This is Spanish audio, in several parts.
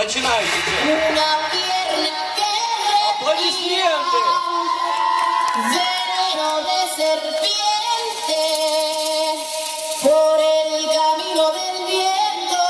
Начинайте. Una pierna que Аплодисменты. veneno de serpiente por el camino del viento.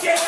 Fuck!